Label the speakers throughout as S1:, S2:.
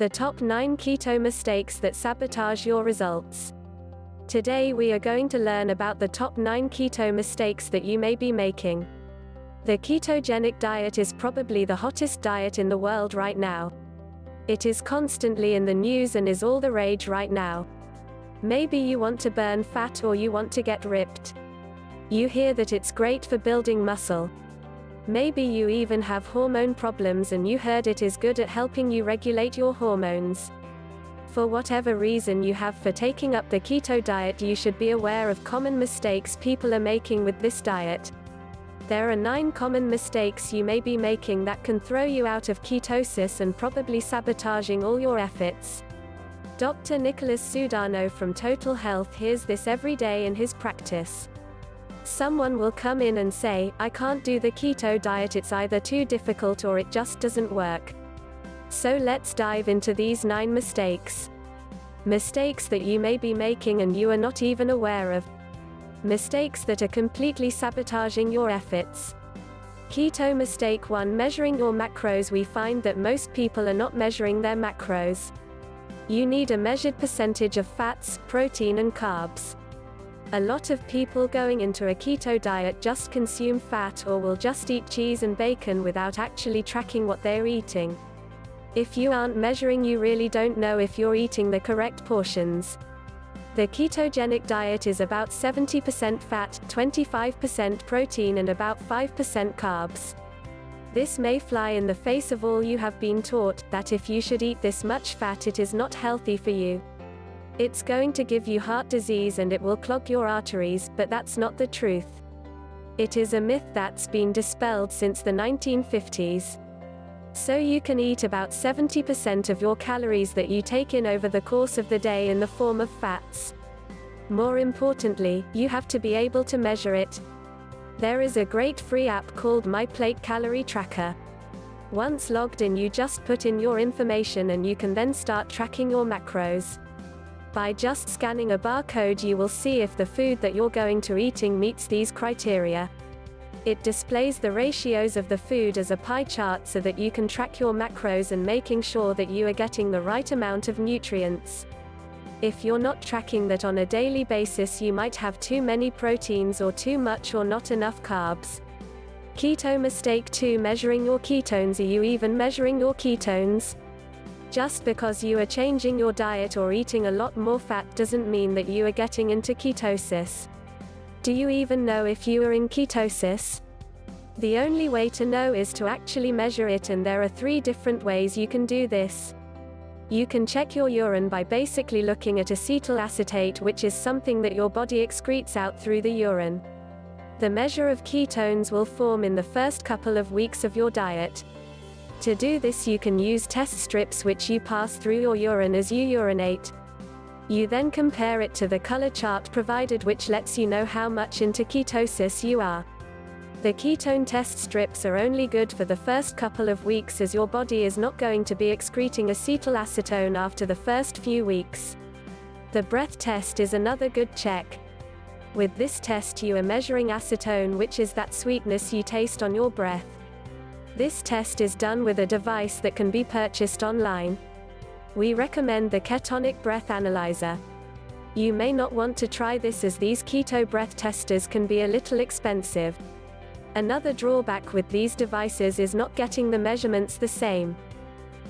S1: The top 9 keto mistakes that sabotage your results. Today we are going to learn about the top 9 keto mistakes that you may be making. The ketogenic diet is probably the hottest diet in the world right now. It is constantly in the news and is all the rage right now. Maybe you want to burn fat or you want to get ripped. You hear that it's great for building muscle. Maybe you even have hormone problems and you heard it is good at helping you regulate your hormones. For whatever reason you have for taking up the keto diet, you should be aware of common mistakes people are making with this diet. There are nine common mistakes you may be making that can throw you out of ketosis and probably sabotaging all your efforts. Dr. Nicholas Sudano from Total Health hears this every day in his practice. Someone will come in and say, I can't do the keto diet, it's either too difficult or it just doesn't work. So let's dive into these nine mistakes. Mistakes that you may be making and you are not even aware of. Mistakes that are completely sabotaging your efforts. Keto mistake 1 Measuring your macros. We find that most people are not measuring their macros. You need a measured percentage of fats, protein, and carbs. A lot of people going into a keto diet just consume fat or will just eat cheese and bacon without actually tracking what they're eating. If you aren't measuring, you really don't know if you're eating the correct portions. The ketogenic diet is about 70% fat, 25% protein, and about 5% carbs. This may fly in the face of all you have been taught that if you should eat this much fat, it is not healthy for you. It's going to give you heart disease and it will clog your arteries, but that's not the truth. It is a myth that's been dispelled since the 1950s. So you can eat about 70% of your calories that you take in over the course of the day in the form of fats. More importantly, you have to be able to measure it. There is a great free app called MyPlate Calorie Tracker. Once logged in, you just put in your information and you can then start tracking your macros. By just scanning a barcode, you will see if the food that you're going to eating meets these criteria. It displays the ratios of the food as a pie chart so that you can track your macros and making sure that you are getting the right amount of nutrients. If you're not tracking that on a daily basis, you might have too many proteins or too much or not enough carbs. Keto mistake 2 Measuring your ketones. Are you even measuring your ketones? Just because you are changing your diet or eating a lot more fat doesn't mean that you are getting into ketosis. Do you even know if you are in ketosis? The only way to know is to actually measure it, and there are three different ways you can do this. You can check your urine by basically looking at acetoacetate, which is something that your body excretes out through the urine. The measure of ketones will form in the first couple of weeks of your diet. To do this, you can use test strips which you pass through your urine as you urinate. You then compare it to the color chart provided which lets you know how much into ketosis you are. The ketone test strips are only good for the first couple of weeks as your body is not going to be excreting acetyl after the first few weeks. The breath test is another good check. With this test you are measuring acetone which is that sweetness you taste on your breath. This test is done with a device that can be purchased online. We recommend the Ketonix Breath Analyzer. You may not want to try this as these keto breath testers can be a little expensive. Another drawback with these devices is not getting the measurements the same.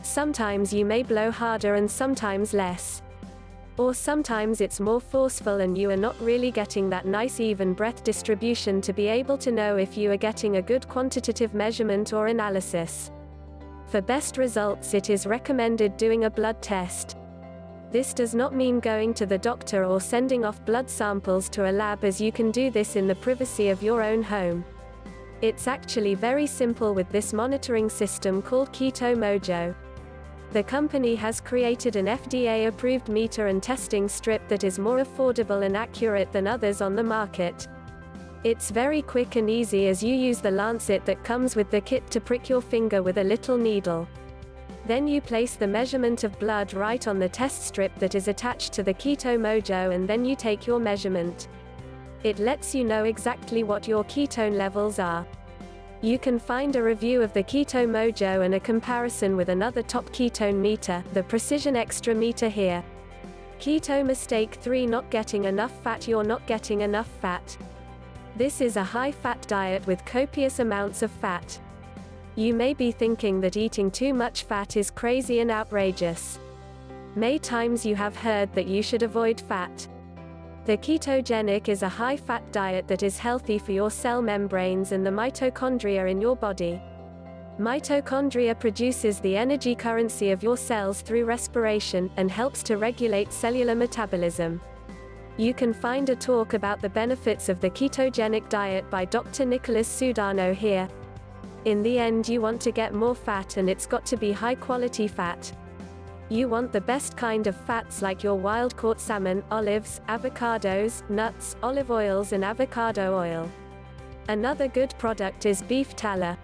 S1: Sometimes you may blow harder and sometimes less. Or sometimes it's more forceful and you are not really getting that nice even breath distribution to be able to know if you are getting a good quantitative measurement or analysis. For best results, it is recommended doing a blood test. This does not mean going to the doctor or sending off blood samples to a lab as you can do this in the privacy of your own home. It's actually very simple with this monitoring system called Keto Mojo. The company has created an FDA approved meter and testing strip that is more affordable and accurate than others on the market. It's very quick and easy as you use the lancet that comes with the kit to prick your finger with a little needle. Then you place the measurement of blood right on the test strip that is attached to the Keto Mojo and then you take your measurement. It lets you know exactly what your ketone levels are. You can find a review of the Keto Mojo and a comparison with another top ketone meter, the Precision Xtra meter here. Keto mistake 3 Not getting enough fat You're not getting enough fat. This is a high fat diet with copious amounts of fat. You may be thinking that eating too much fat is crazy and outrageous. May times you have heard that you should avoid fat. The ketogenic is a high-fat diet that is healthy for your cell membranes and the mitochondria in your body. Mitochondria produces the energy currency of your cells through respiration, and helps to regulate cellular metabolism. You can find a talk about the benefits of the ketogenic diet by Dr. Nicholas Sudano here. In the end you want to get more fat and it's got to be high quality fat. You want the best kind of fats like your wild caught salmon, olives, avocados, nuts, olive oils and avocado oil. Another good product is beef tallow.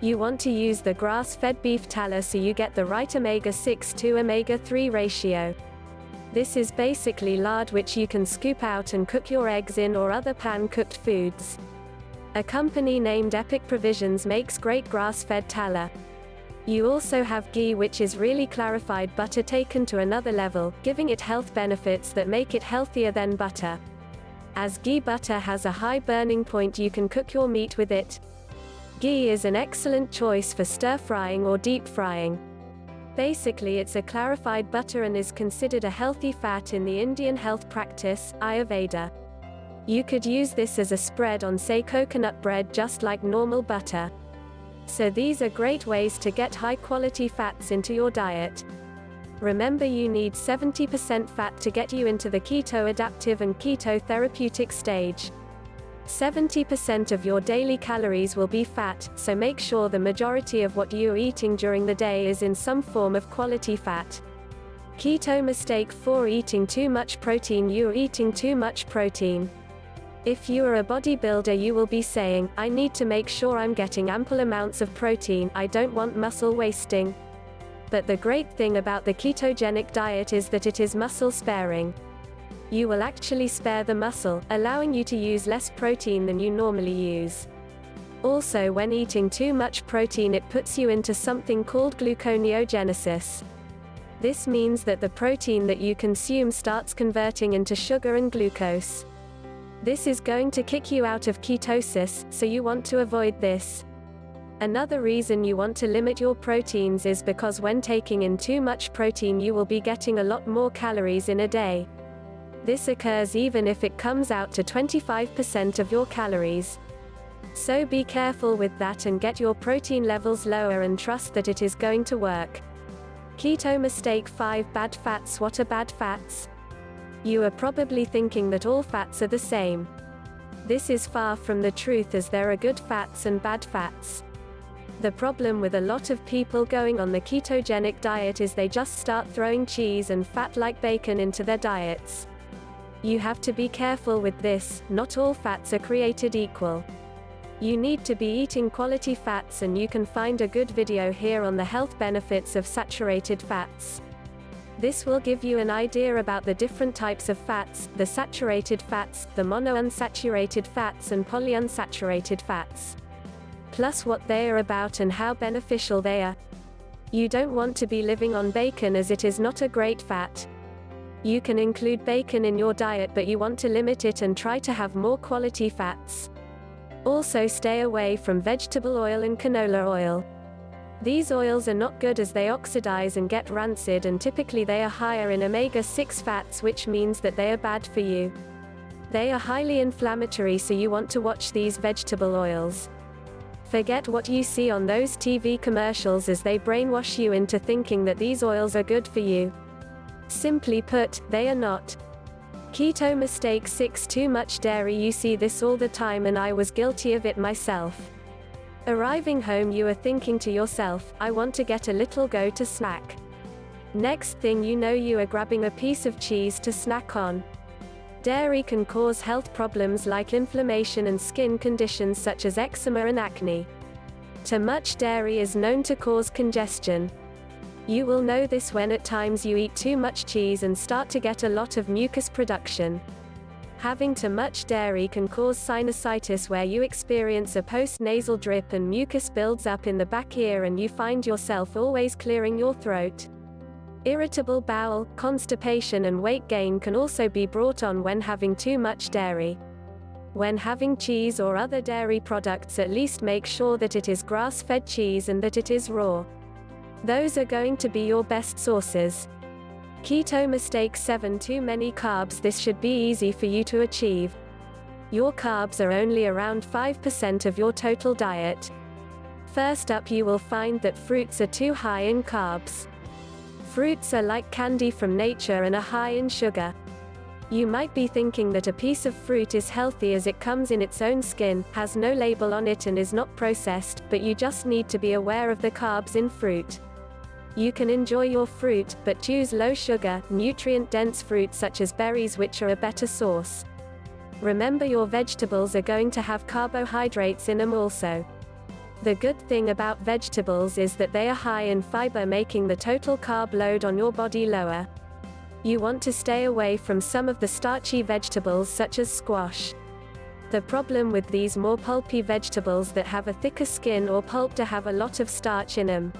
S1: You want to use the grass-fed beef tallow so you get the right omega-6 to omega-3 ratio. This is basically lard which you can scoop out and cook your eggs in or other pan-cooked foods. A company named Epic Provisions makes great grass-fed tallow. You also have ghee which is really clarified butter taken to another level, giving it health benefits that make it healthier than butter. As ghee butter has a high burning point you can cook your meat with it. Ghee is an excellent choice for stir frying or deep frying. Basically it's a clarified butter and is considered a healthy fat in the Indian health practice, Ayurveda. You could use this as a spread on say coconut bread just like normal butter. So these are great ways to get high quality fats into your diet. Remember you need 70% fat to get you into the keto adaptive and keto therapeutic stage. 70% of your daily calories will be fat, so make sure the majority of what you are eating during the day is in some form of quality fat. Keto mistake 4 Eating too much protein You are eating too much protein. If you are a bodybuilder you will be saying, I need to make sure I'm getting ample amounts of protein, I don't want muscle wasting. But the great thing about the ketogenic diet is that it is muscle sparing. You will actually spare the muscle, allowing you to use less protein than you normally use. Also when eating too much protein it puts you into something called gluconeogenesis. This means that the protein that you consume starts converting into sugar and glucose. This is going to kick you out of ketosis, so you want to avoid this. Another reason you want to limit your proteins is because when taking in too much protein you will be getting a lot more calories in a day. This occurs even if it comes out to 25% of your calories. So be careful with that and get your protein levels lower and trust that it is going to work. Keto mistake 5 Bad fats What are bad fats? You are probably thinking that all fats are the same. This is far from the truth as there are good fats and bad fats. The problem with a lot of people going on the ketogenic diet is they just start throwing cheese and fat like bacon into their diets. You have to be careful with this, not all fats are created equal. You need to be eating quality fats and you can find a good video here on the health benefits of saturated fats. This will give you an idea about the different types of fats, the saturated fats, the monounsaturated fats and polyunsaturated fats. Plus what they are about and how beneficial they are. You don't want to be living on bacon as it is not a great fat. You can include bacon in your diet but you want to limit it and try to have more quality fats. Also stay away from vegetable oil and canola oil. These oils are not good as they oxidize and get rancid and typically they are higher in omega-6 fats which means that they are bad for you. They are highly inflammatory so you want to watch these vegetable oils. Forget what you see on those TV commercials as they brainwash you into thinking that these oils are good for you. Simply put, they are not. Keto mistake 6 Too much dairy You see this all the time and I was guilty of it myself. Arriving home you are thinking to yourself, I want to get a little go to snack. Next thing you know you are grabbing a piece of cheese to snack on. Dairy can cause health problems like inflammation and skin conditions such as eczema and acne. Too much dairy is known to cause congestion. You will know this when at times you eat too much cheese and start to get a lot of mucus production. Having too much dairy can cause sinusitis where you experience a post-nasal drip and mucus builds up in the back ear and you find yourself always clearing your throat. Irritable bowel, constipation and weight gain can also be brought on when having too much dairy. When having cheese or other dairy products at least make sure that it is grass-fed cheese and that it is raw. Those are going to be your best sources. Keto mistake 7 Too many carbs This should be easy for you to achieve. Your carbs are only around 5% of your total diet. First up you will find that fruits are too high in carbs. Fruits are like candy from nature and are high in sugar. You might be thinking that a piece of fruit is healthy as it comes in its own skin, has no label on it and is not processed, but you just need to be aware of the carbs in fruit. You can enjoy your fruit, but choose low sugar, nutrient dense fruit such as berries, which are a better source. Remember, your vegetables are going to have carbohydrates in them also. The good thing about vegetables is that they are high in fiber, making the total carb load on your body lower. You want to stay away from some of the starchy vegetables such as squash. The problem with these more pulpy vegetables that have a thicker skin or pulp to have a lot of starch in them.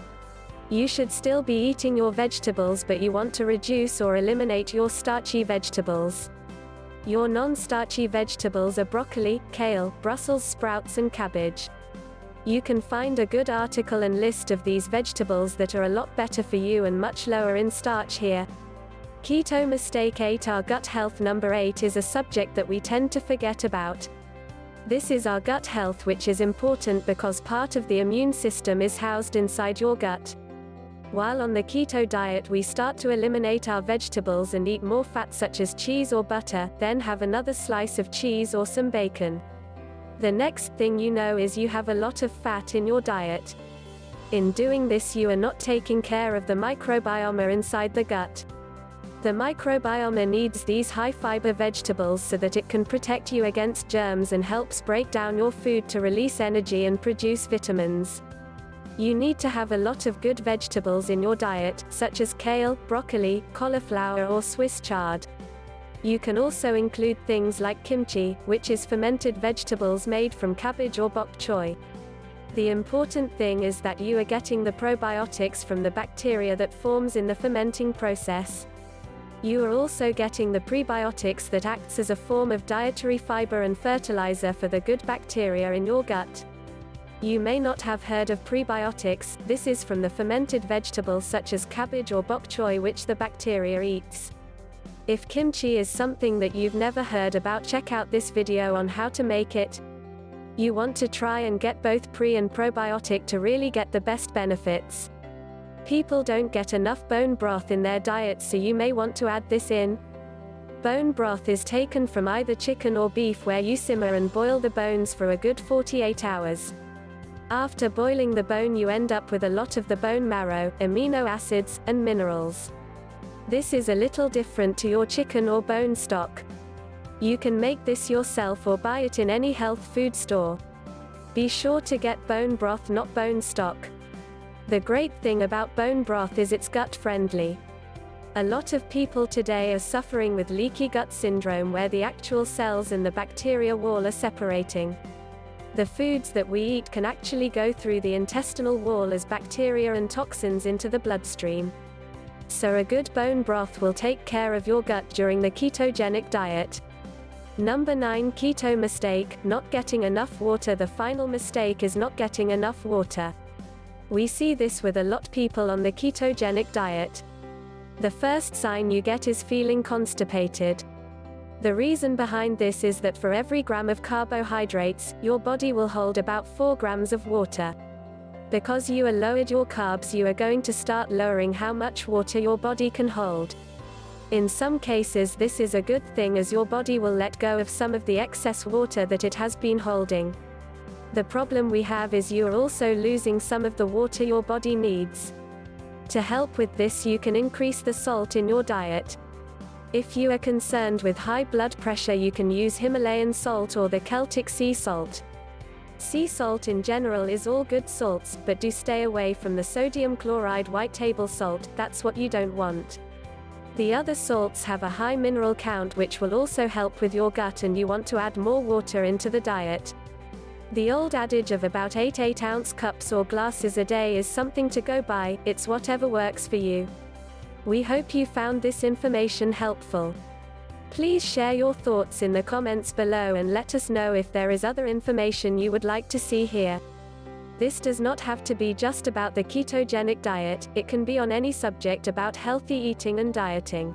S1: You should still be eating your vegetables but you want to reduce or eliminate your starchy vegetables. Your non-starchy vegetables are broccoli, kale, Brussels sprouts and cabbage. You can find a good article and list of these vegetables that are a lot better for you and much lower in starch here. Keto mistake 8 Our gut health number 8 is a subject that we tend to forget about. This is our gut health which is important because part of the immune system is housed inside your gut. While on the keto diet we start to eliminate our vegetables and eat more fat such as cheese or butter, then have another slice of cheese or some bacon. The next thing you know is you have a lot of fat in your diet. In doing this you are not taking care of the microbiome inside the gut. The microbiome needs these high fiber vegetables so that it can protect you against germs and helps break down your food to release energy and produce vitamins. You need to have a lot of good vegetables in your diet, such as kale, broccoli, cauliflower or Swiss chard. You can also include things like kimchi, which is fermented vegetables made from cabbage or bok choy. The important thing is that you are getting the probiotics from the bacteria that forms in the fermenting process. You are also getting the prebiotics that acts as a form of dietary fiber and fertilizer for the good bacteria in your gut. You may not have heard of prebiotics, this is from the fermented vegetables such as cabbage or bok choy which the bacteria eats. If kimchi is something that you've never heard about check out this video on how to make it. You want to try and get both pre and probiotic to really get the best benefits. People don't get enough bone broth in their diet so you may want to add this in. Bone broth is taken from either chicken or beef where you simmer and boil the bones for a good 48 hours. After boiling the bone you end up with a lot of the bone marrow, amino acids, and minerals. This is a little different to your chicken or bone stock. You can make this yourself or buy it in any health food store. Be sure to get bone broth not bone stock. The great thing about bone broth is it's gut friendly. A lot of people today are suffering with leaky gut syndrome where the actual cells and the bacteria wall are separating. The foods that we eat can actually go through the intestinal wall as bacteria and toxins into the bloodstream. So a good bone broth will take care of your gut during the ketogenic diet. Number 9 Keto mistake, not getting enough water The final mistake is not getting enough water. We see this with a lot people on the ketogenic diet. The first sign you get is feeling constipated. The reason behind this is that for every gram of carbohydrates, your body will hold about 4 grams of water. Because you are lowered your carbs you are going to start lowering how much water your body can hold. In some cases this is a good thing as your body will let go of some of the excess water that it has been holding. The problem we have is you are also losing some of the water your body needs. To help with this you can increase the salt in your diet. If you are concerned with high blood pressure you can use Himalayan salt or the Celtic sea salt. Sea salt in general is all good salts, but do stay away from the sodium chloride white table salt, that's what you don't want. The other salts have a high mineral count which will also help with your gut and you want to add more water into the diet. The old adage of about 8 8 ounce cups or glasses a day is something to go by, it's whatever works for you. We hope you found this information helpful. Please share your thoughts in the comments below and let us know if there is other information you would like to see here. This does not have to be just about the ketogenic diet, it can be on any subject about healthy eating and dieting.